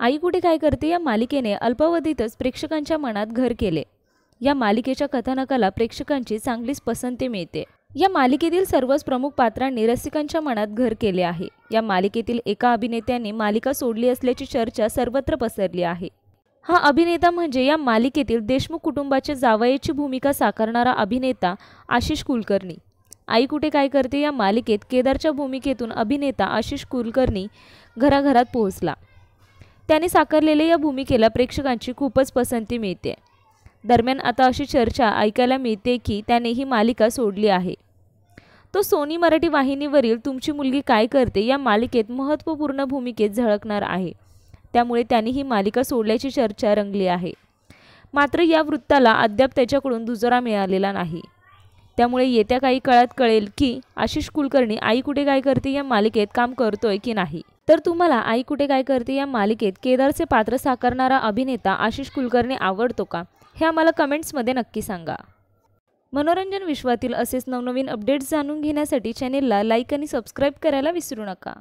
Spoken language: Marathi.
आई कुठे काय करते या मालिकेने अल्पावधीतच प्रेक्षकांच्या मनात घर केले. या मालिकेच्या कथानकाला प्रेक्षकांची चांगलीच पसंती मिळते. या मालिकेतील सर्वच प्रमुख पात्रांनी रसिकांच्या मनात घर केले आहे. या मालिकेतील एका अभिनेत्याने मालिका सोडली असल्याची चर्चा सर्वत्र पसरली आहे. हा अभिनेता म्हणजे या मालिकेतील देशमुख कुटुंबाच्या जावयाची भूमिका साकारणारा अभिनेता आशिष कुलकर्णी. आई कुठे काय करते या मालिकेत केदारच्या भूमिकेतून अभिनेता आशिष कुलकर्णी घराघरात पोहोचला. त्याने साकारलेल्या या भूमिकेला प्रेक्षकांची खूपच पसंती मिळते. दरम्यान आता अशी चर्चा ऐकायला मिळते की त्याने ही मालिका सोडली आहे. तो सोनी मराठी वाहिनीवरील तुमची मुलगी काय करते या मालिकेत महत्त्वपूर्ण भूमिकेत झळकणार आहे. त्यामुळे त्याने ही मालिका सोडल्याची चर्चा रंगली आहे. मात्र या वृत्ताला अद्याप त्याच्याकडून दुजोरा मिळालेला नाही. त्यामुळे येत्या काही काळात कळेल की आशिष कुलकर्णी आई कुठे काय करते या मालिकेत काम करतोय की नाही. तर तुम्हाला आई कुठे काय करते या मालिकेत? केदारचे पात्र साकारणारा अभिनेता आशिष कुलकर्णी आवडतो का? हे आम्हाला कमेंट्समध्ये नक्की सांगा. मनोरंजन विश्वातील असेच नवनवीन अपडेट्स जाणून घेण्यासाठी चॅनेलला लाईक आणि सबस्क्राईब करायला विसरू नका.